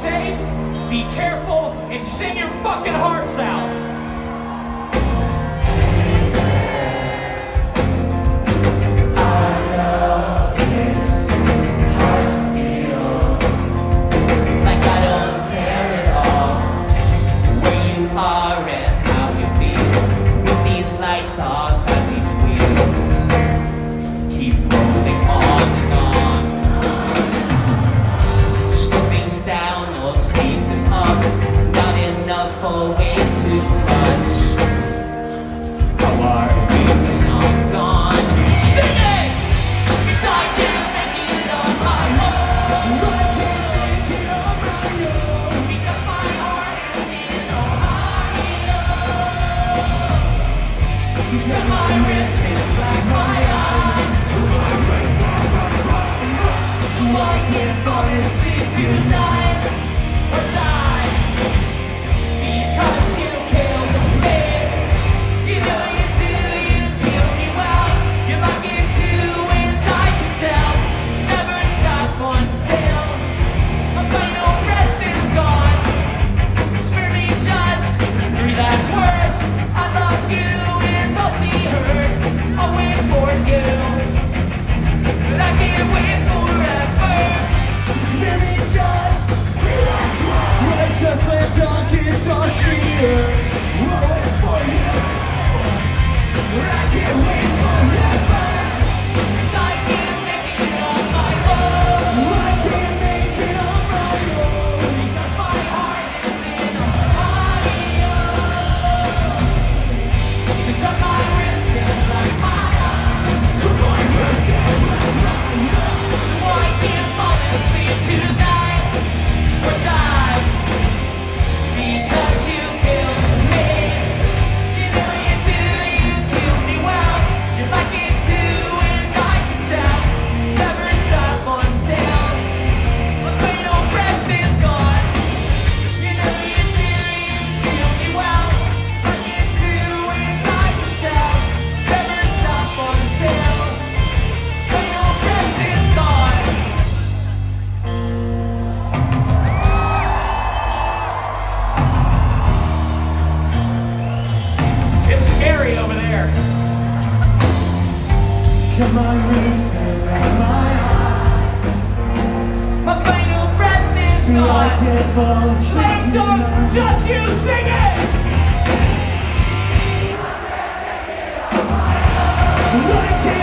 safe, be careful, and sing your fucking hearts out. Like if I see you tonight, alive. Let's go! Just you sing it!